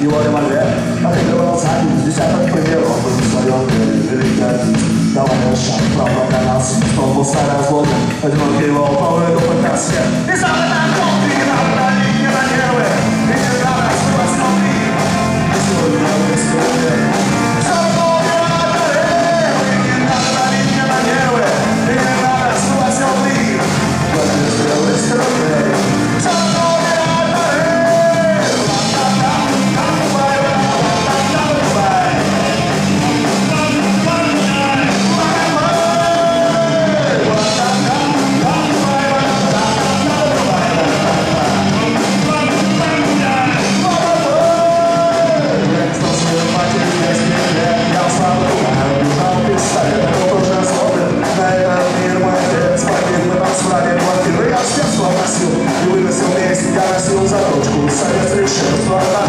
you are my rep. I think all times this happened to me along with swoją wielkość. Dałem jeszcze prawdę na nas, z sua passió. You will be so next, cara, se usa, não te começar a sua.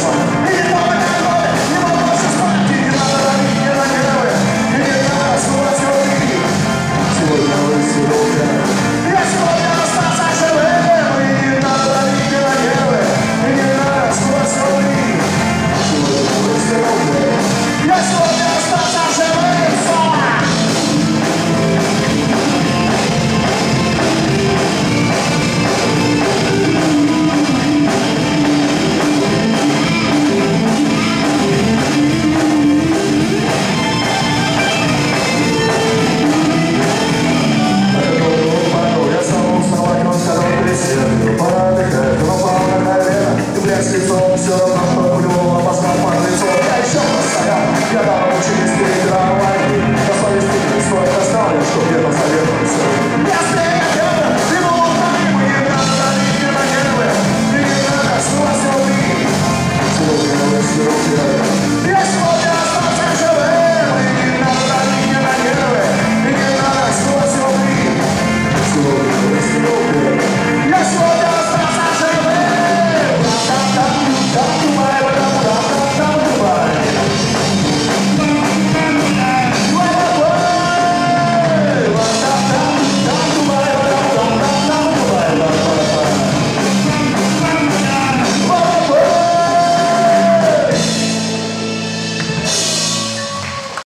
Yes.